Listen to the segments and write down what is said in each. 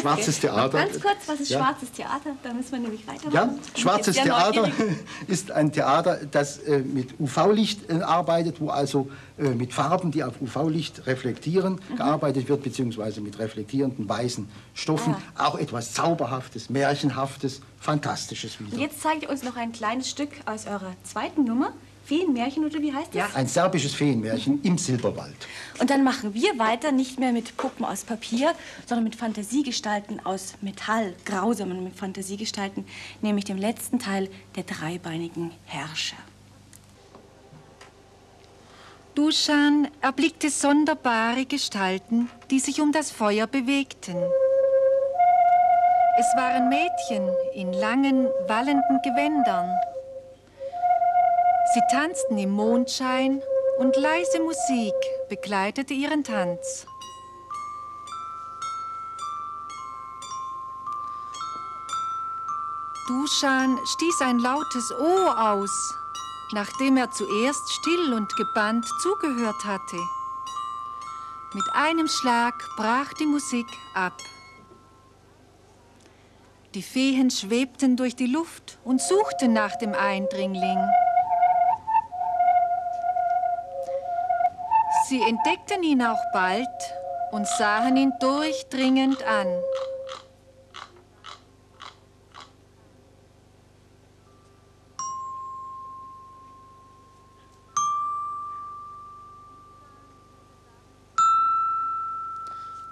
Schwarzes Theater. Ganz kurz, was ist Ja. schwarzes Theater? Da müssen wir nämlich weitermachen. Ja, Schwarzes Theater neugierig. ist ein Theater, das äh, mit UV-Licht äh, arbeitet, wo also äh, mit Farben, die auf UV-Licht reflektieren, Mhm. gearbeitet wird, beziehungsweise mit reflektierenden weißen Stoffen. Ah. Auch etwas Zauberhaftes, Märchenhaftes, Fantastisches wieder. Jetzt zeige ich uns noch ein kleines Stück aus eurer zweiten Nummer. Feenmärchen oder wie heißt das? Ein serbisches Feenmärchen im Silberwald. Und dann machen wir weiter nicht mehr mit Puppen aus Papier, sondern mit Fantasiegestalten aus Metall, grausamen mit Fantasiegestalten, nämlich dem letzten Teil der dreibeinigen Herrscher. Duschan erblickte sonderbare Gestalten, die sich um das Feuer bewegten. Es waren Mädchen in langen, wallenden Gewändern. Sie tanzten im Mondschein und leise Musik begleitete ihren Tanz. Duschan stieß ein lautes Oh aus, nachdem er zuerst still und gebannt zugehört hatte. Mit einem Schlag brach die Musik ab. Die Feen schwebten durch die Luft und suchten nach dem Eindringling. Sie entdeckten ihn auch bald und sahen ihn durchdringend an.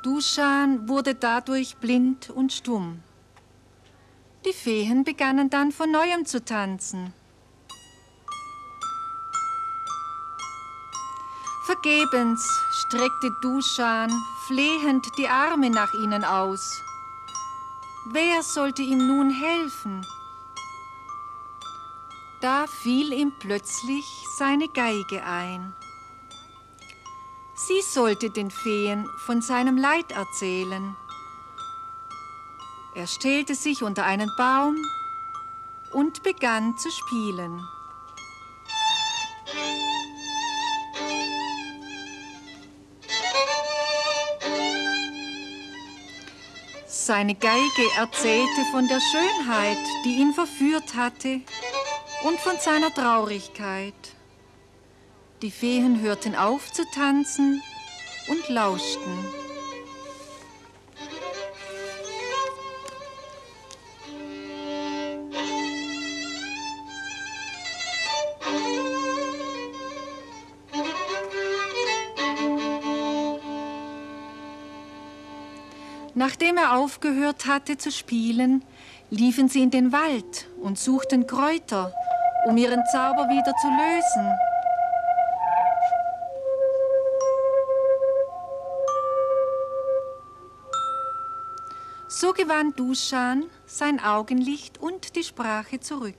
Duschan wurde dadurch blind und stumm. Die Feen begannen dann von neuem zu tanzen. Vergebens streckte Duschan flehend die Arme nach ihnen aus. Wer sollte ihm nun helfen? Da fiel ihm plötzlich seine Geige ein. Sie sollte den Feen von seinem Leid erzählen. Er stellte sich unter einen Baum und begann zu spielen. Seine Geige erzählte von der Schönheit, die ihn verführt hatte, und von seiner Traurigkeit. Die Feen hörten auf zu tanzen und lauschten. Nachdem er aufgehört hatte zu spielen, liefen sie in den Wald und suchten Kräuter, um ihren Zauber wieder zu lösen. So gewann Duschan sein Augenlicht und die Sprache zurück.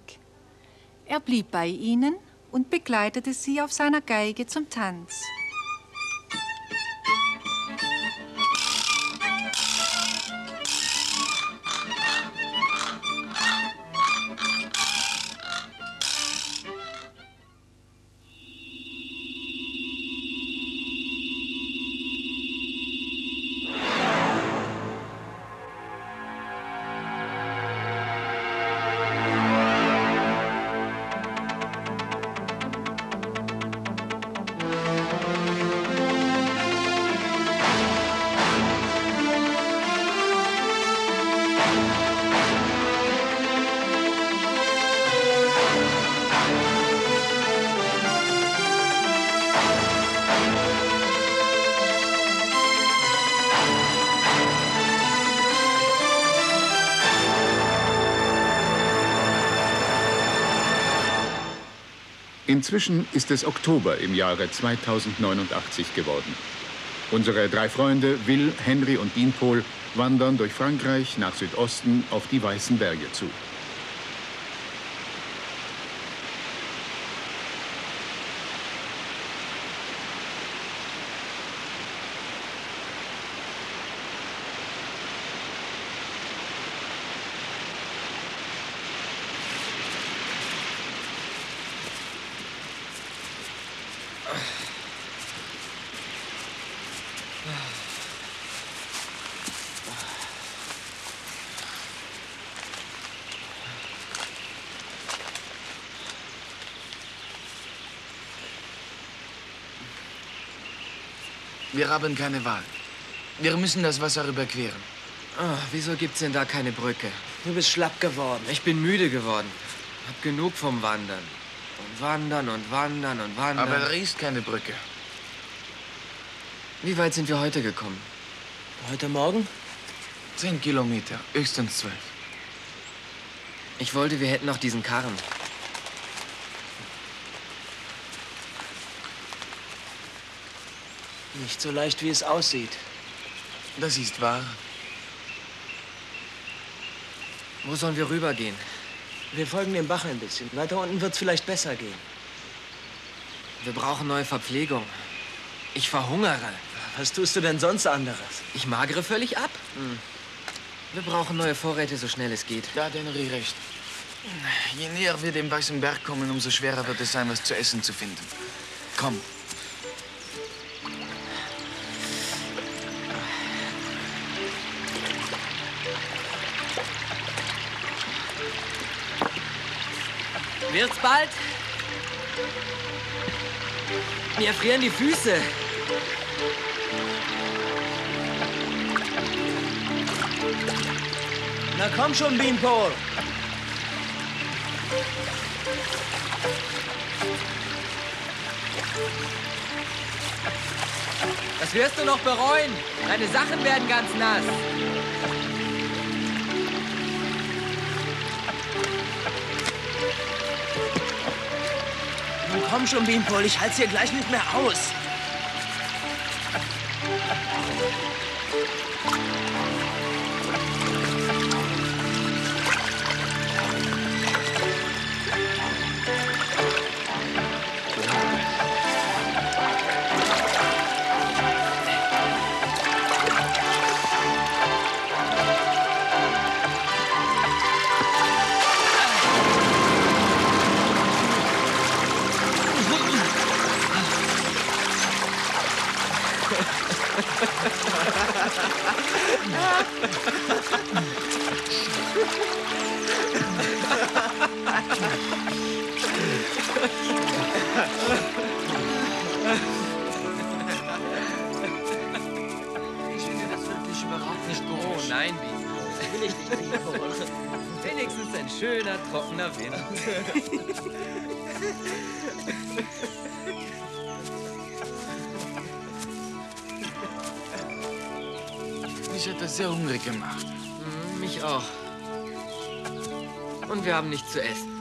Er blieb bei ihnen und begleitete sie auf seiner Geige zum Tanz. Inzwischen ist es Oktober im Jahre 2089 geworden. Unsere drei Freunde Will, Henry und Deanpol wandern durch Frankreich nach Südosten auf die Weißen Berge zu. Wir haben keine Wahl. Wir müssen das Wasser überqueren. Ah, wieso gibt's denn da keine Brücke? Du bist schlapp geworden. Ich bin müde geworden. Hab genug vom Wandern. Und wandern und wandern und wandern. Aber da ist keine Brücke. Wie weit sind wir heute gekommen? Heute Morgen? Zehn Kilometer, höchstens zwölf. Ich wollte, wir hätten noch diesen Karren. Nicht so leicht, wie es aussieht. Das ist wahr. Wo sollen wir rübergehen? Wir folgen dem Bach ein bisschen. Weiter unten wird es vielleicht besser gehen. Wir brauchen neue Verpflegung. Ich verhungere. Was tust du denn sonst anderes? Ich magere völlig ab. Wir brauchen neue Vorräte, so schnell es geht. Da hat Henry recht. Je näher wir dem Weißen Berg kommen, umso schwerer wird es sein, was zu essen zu finden. Komm. Wird's bald? Mir frieren die Füße. Na komm schon, Beanpole. Das wirst du noch bereuen. Deine Sachen werden ganz nass. Komm schon, Beanpole. Ich halte hier gleich nicht mehr aus. Wenigstens ein schöner, trockener Wind. Mich hat das sehr hungrig gemacht. Hm, mich auch. Und wir haben nichts zu essen.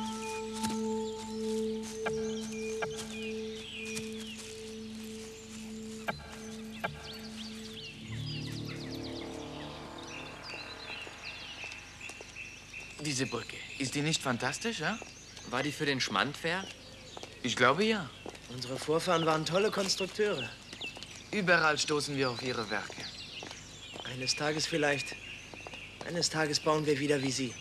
Diese Brücke, ist die nicht fantastisch, ja? War die für den Schmand fair? Ich glaube ja. Unsere Vorfahren waren tolle Konstrukteure. Überall stoßen wir auf ihre Werke. Eines Tages vielleicht. Eines Tages bauen wir wieder wie sie.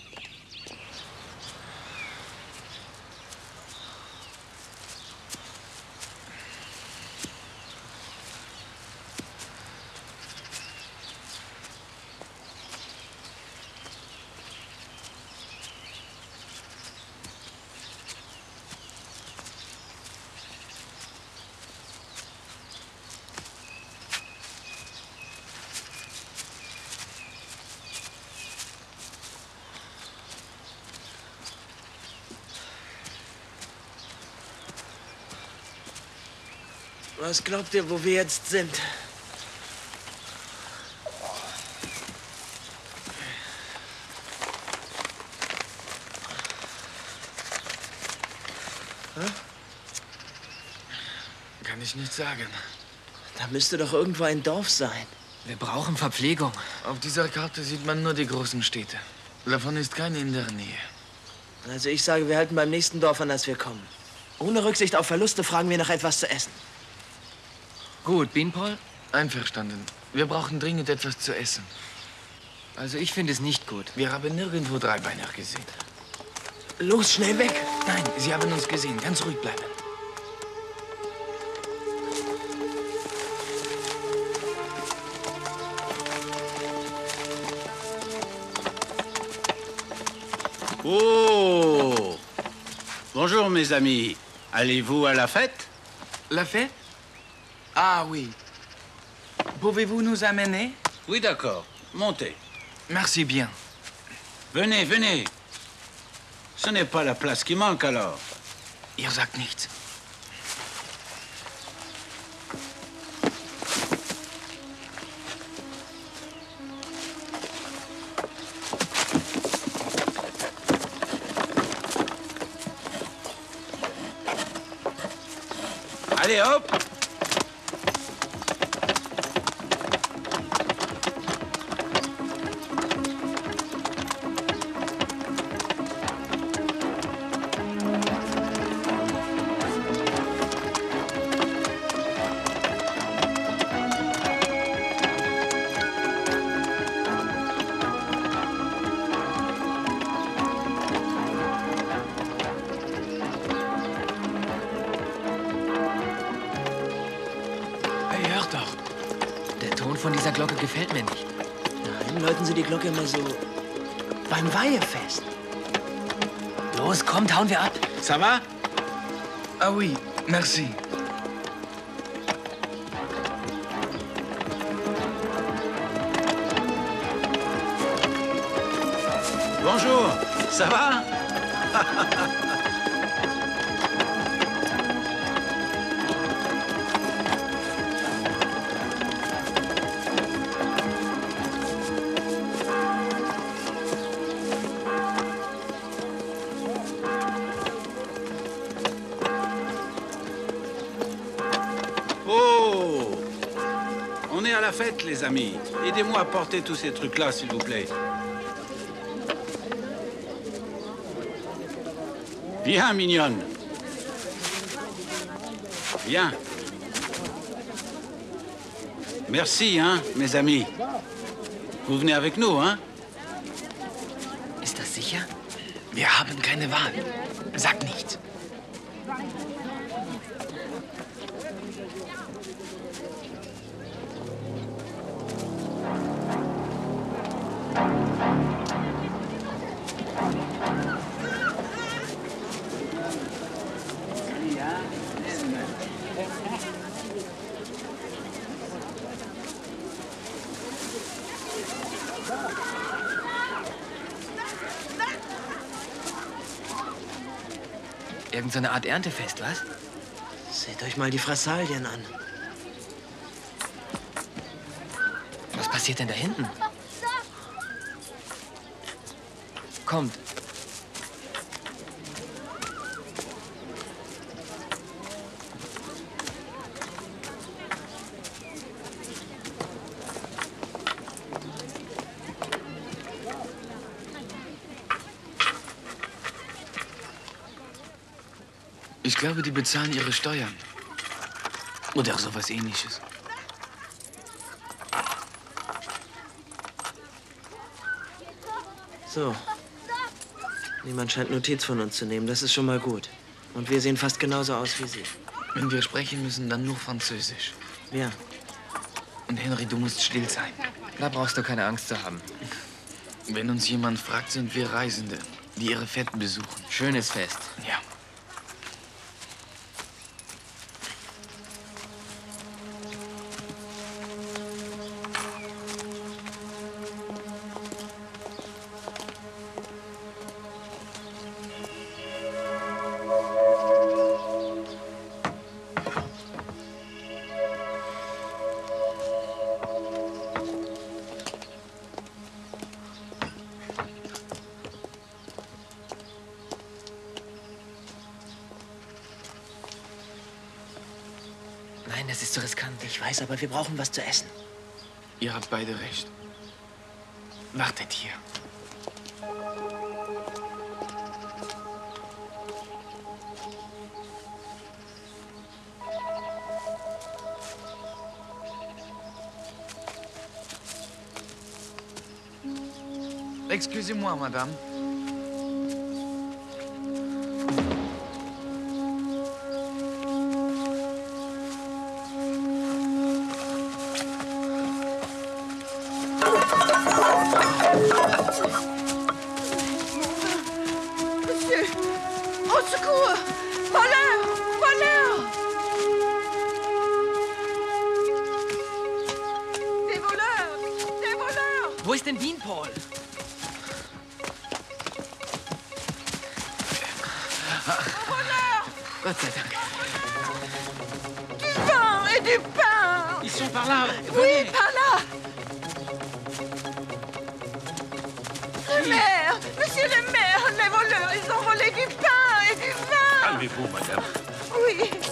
Was glaubt ihr, wo wir jetzt sind? Kann ich nicht sagen. Da müsste doch irgendwo ein Dorf sein. Wir brauchen Verpflegung. Auf dieser Karte sieht man nur die großen Städte. Davon ist keine in der Nähe. Also ich sage, wir halten beim nächsten Dorf an, das wir kommen. Ohne Rücksicht auf Verluste fragen wir nach etwas zu essen. Gut, Beanpole? Einverstanden. Wir brauchen dringend etwas zu essen. Also ich finde es nicht gut. Wir haben nirgendwo Dreibeiner gesehen. Los, schnell weg! Nein, sie haben uns gesehen. Ganz ruhig bleiben. Oh Bonjour mes amis. Allez-vous à la fête La fête Ah oui. Pouvez-vous nous amener? Oui, d'accord. Montez. Merci bien. Venez, venez. Ce n'est pas la place qui manque alors. Ihr sagt nichts. Allez, hop von dieser Glocke gefällt mir nicht. Nein, läuten Sie die Glocke immer so beim Weihefest. Los, kommt, hauen wir ab. Ça va Ah oui, merci. Bonjour. Ça va Oh On est à la fête, les amis. Aidez-moi à porter tous ces trucs-là, s'il vous plaît. Viens, mignonne. Viens. Merci, hein, mes amis. Vous venez avec nous, hein? Ist das sicher? Wir haben keine Wahl. Sag nichts. Irgend so eine Art Erntefest, was? Seht euch mal die Frassalien an. Was passiert denn da hinten? Kommt. Ich glaube, die bezahlen ihre Steuern. Oder sowas ähnliches. So. Niemand scheint Notiz von uns zu nehmen. Das ist schon mal gut. Und wir sehen fast genauso aus wie Sie. Wenn wir sprechen müssen, dann nur Französisch. Ja. Und Henry, du musst still sein. Da brauchst du keine Angst zu haben. Wenn uns jemand fragt, sind wir Reisende, die ihre Fetten besuchen. Schönes Fest. Ja. Nein, das ist zu riskant. Ich weiß, aber wir brauchen was zu essen. Ihr habt beide recht. Wartet hier. Excusez-moi, madame. Wo ist denn Wien, Paul? Gott sei Du vin et du pain Ils sont par là. Oui, par là. Le maire Monsieur le maire, les voleurs, ils ont volé du pain et du vin. Calmez-vous, madame. Oui.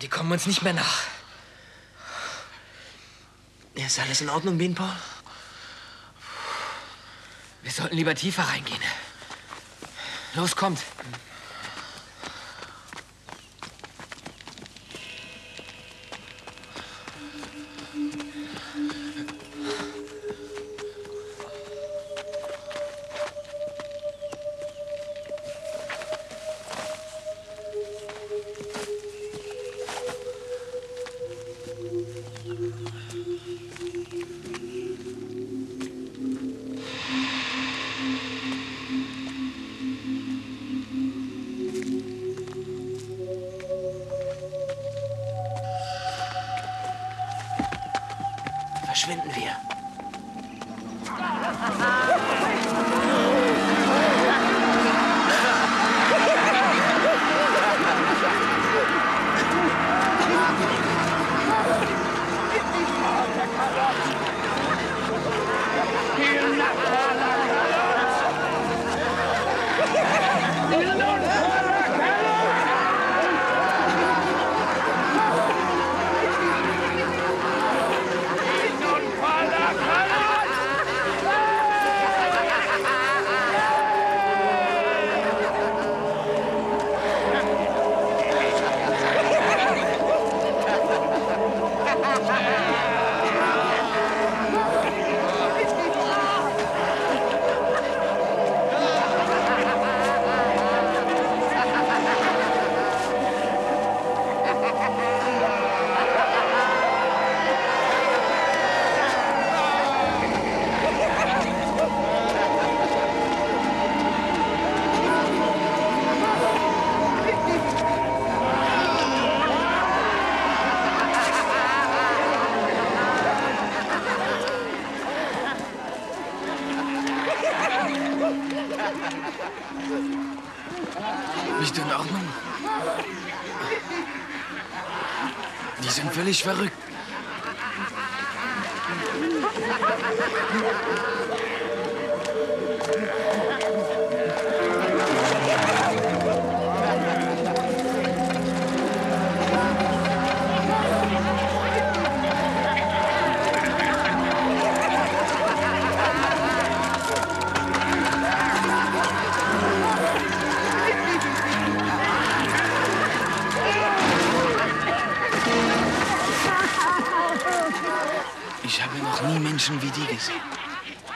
Die kommen uns nicht mehr nach. Ist alles in Ordnung, Beanpole? Wir sollten lieber tiefer reingehen. Los, kommt. Verschwinden wir. Bist du in Ordnung? Die sind völlig verrückt.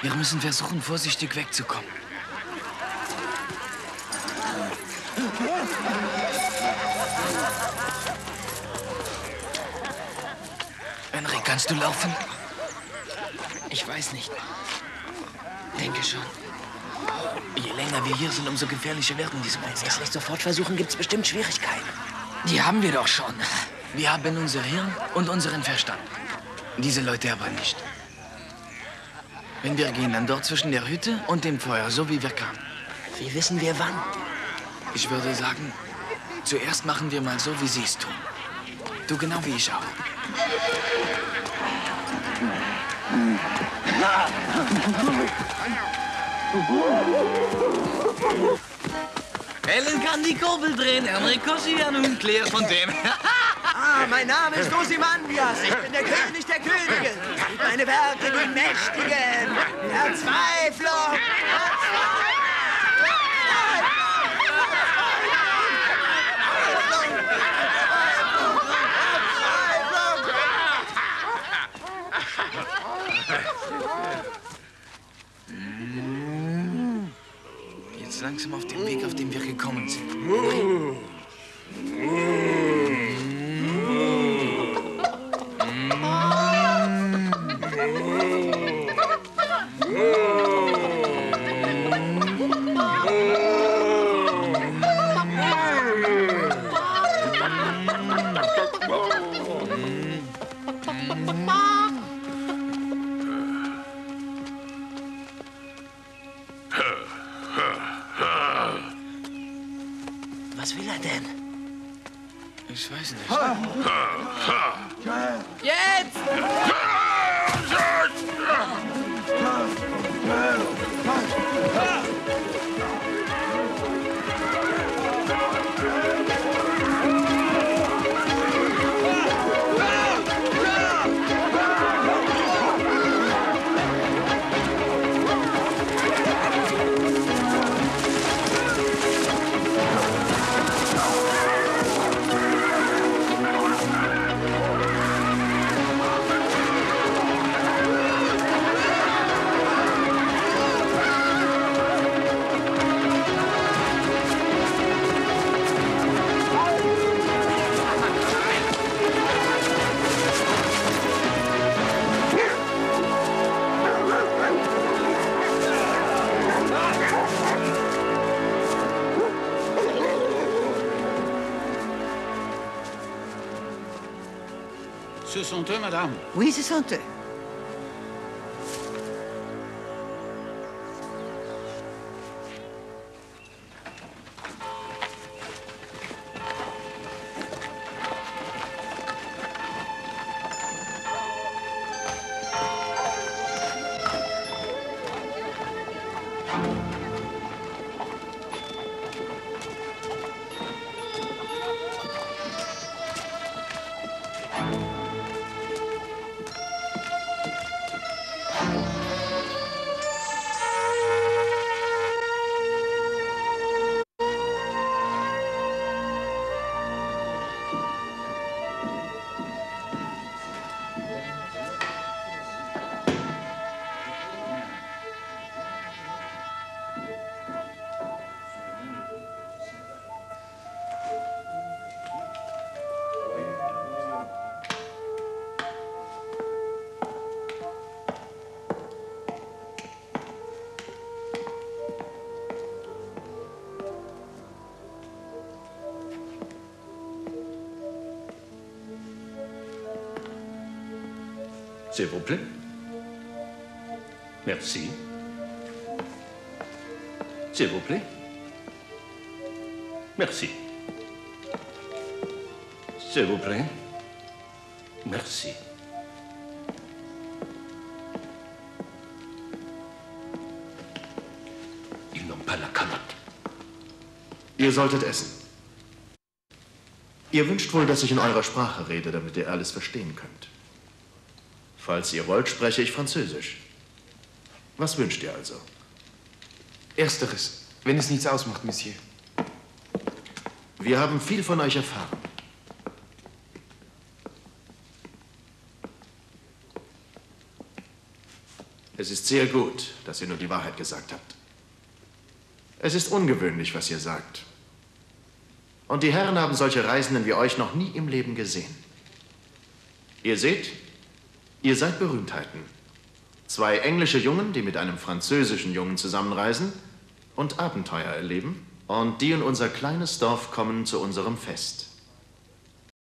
Wir müssen versuchen, vorsichtig wegzukommen. Henry, kannst du laufen? Ich weiß nicht. Denke schon. Je länger wir hier sind, umso gefährlicher werden diese Wenn wir Monster. nicht sofort versuchen, gibt es bestimmt Schwierigkeiten. Die haben wir doch schon. Wir haben unser Hirn und unseren Verstand. Diese Leute aber nicht. Wenn wir gehen, dann dort zwischen der Hütte und dem Feuer, so wie wir kamen. Wie wissen wir wann? Ich würde sagen, zuerst machen wir mal so, wie sie es tun. Du genau wie ich auch. Ellen kann die Kurbel drehen, Henry Koscian und Claire von dem. Ah, mein Name ist Ozymandias. Ich bin der König der Könige. Und meine Werke die Mächtigen. Verzweiflung! Jetzt langsam auf dem Weg, auf dem wir gekommen sind. Ce sont eux, madame. Oui, ce sont eux. S'il vous plaît. Merci. S'il vous plaît. Merci. S'il vous plaît. Merci. Ils n'ont pas la calotte. Ihr solltet essen. Ihr wünscht wohl, dass ich in eurer Sprache rede, damit ihr alles verstehen könnt. Falls ihr wollt, spreche ich Französisch. Was wünscht ihr also? Ersteres, wenn es nichts ausmacht, Monsieur. Wir haben viel von euch erfahren. Es ist sehr gut, dass ihr nur die Wahrheit gesagt habt. Es ist ungewöhnlich, was ihr sagt. Und die Herren haben solche Reisenden wie euch noch nie im Leben gesehen. Ihr seht, ihr seid Berühmtheiten. Zwei englische Jungen, die mit einem französischen Jungen zusammenreisen und Abenteuer erleben und die in unser kleines Dorf kommen zu unserem Fest.